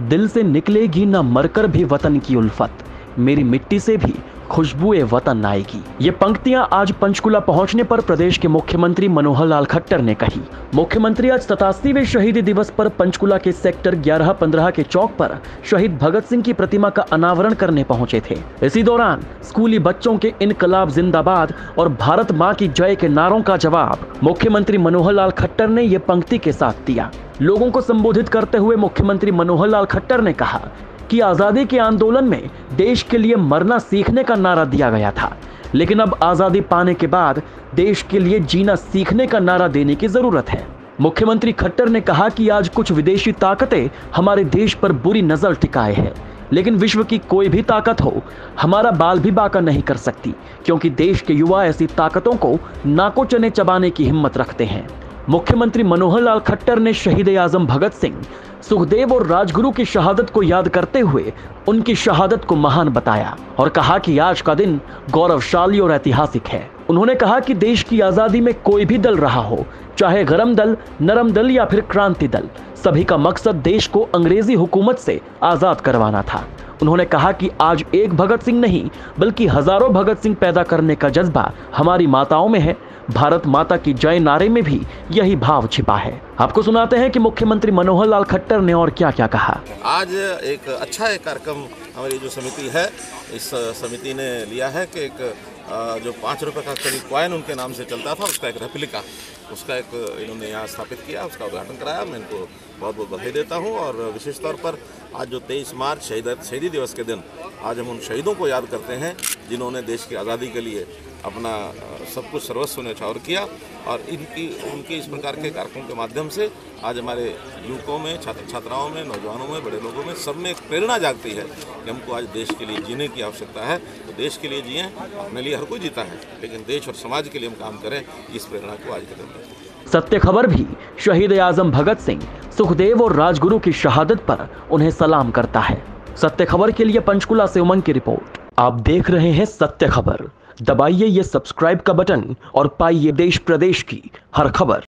दिल से निकलेगी ना मरकर भी वतन की उल्फत। मेरी मिट्टी से भी खुशबू वतन आएगी। ये पंक्तियाँ आज पंचकुला पहुँचने पर प्रदेश के मुख्यमंत्री मनोहर लाल खट्टर ने कही। मुख्यमंत्री आज सतासीवे शहीदी दिवस पर पंचकुला के सेक्टर 11-15 के चौक पर शहीद भगत सिंह की प्रतिमा का अनावरण करने पहुँचे थे। इसी दौरान स्कूली बच्चों के इनकलाब जिंदाबाद और भारत माँ की जय के नारों का जवाब। मुख्यमंत्री मनोहर लाल खट्टर ने ये पंक्ति के साथ दिया। लोगों को संबोधित करते हुए मुख्यमंत्री मनोहर लाल खट्टर ने कहा कि आज़ादी के आंदोलन में देश के लिए मरना सीखने का नारा दिया गया था। लेकिन अब आज़ादी पाने के बाद देश के लिए जीना सीखने का नारा देने की ज़रूरत है। मुख्यमंत्री खट्टर ने कहा कि आज कुछ विदेशी ताकतें हमारे देश पर बुरी नज़र टिकाए हैं। लेकिन विश्व की कोई भी ताकत हो, हमारा बाल भी बाका नहीं कर सकती, क्योंकि देश के युवा ऐसी ताकतों को नाको चने चबाने की हिम्मत रखते हैं। मुख्यमंत्री मनोहर लाल खट्टर ने शहीद आज़म भगत सिंह, सुखदेव और राजगुरु की शहादत को याद करते हुए उनकी शहादत को महान बताया और कहा कि आज का दिन गौरवशाली और ऐतिहासिक है। उन्होंने कहा कि देश की आज़ादी में कोई भी दल रहा हो, चाहे गरम दल, नरम दल या फिर क्रांति दल, सभी का मकसद देश को अंग्रेज़ी हुकूमत से आज़ाद करवाना था। उन्होंने कहा कि आज एक भगत सिंह नहीं, बल्कि हज़ारों भगत सिंह पैदा करने का जज्बा हमारी माताओं में है। भारत माता की जय नारे में भी यही भाव छिपा है। आपको सुनाते हैं कि मुख्यमंत्री मनोहर लाल खट्टर ने और क्या क्या कहा। आज एक अच्छा एक कार्यक्रम हमारी जो समिति है, इस समिति ने लिया है कि एक जो पाँच रुपये का करीब कॉइन उनके नाम से चलता था, उसका एक रेप्लिका उसका एक इन्होंने यहाँ स्थापित किया, उसका उद्घाटन कराया। मैं इनको बहुत बहुत बधाई देता हूँ और विशेष तौर पर आज जो तेईस मार्च, शहीद, शहीदी दिवस के दिन आज हम उन शहीदों को याद करते हैं, जिन्होंने देश की आज़ादी के लिए अपना सब कुछ सर्वस्व न्यौछावर किया और इनकी, उनके इस प्रकार के कार्यक्रमों के माध्यम से आज हमारे युवकों में, छात्र, छात्राओं में, नौजवानों में, बड़े लोगों में सब में एक प्रेरणा जागती है कि हमको आज देश के लिए जीने की आवश्यकता है। तो देश के लिए जिए, अपने लिए हर कोई जीता है, लेकिन देश और समाज के लिए हम काम करें, इस प्रेरणा को आज के दिन सत्य खबर भी शहीद आज़म भगत सिंह, सुखदेव और राजगुरु की शहादत पर उन्हें सलाम करता है। सत्य खबर के लिए पंचकुला से उमंग की रिपोर्ट। आप देख रहे हैं सत्य खबर। दबाइए ये सब्सक्राइब का बटन और पाइए देश प्रदेश की हर खबर।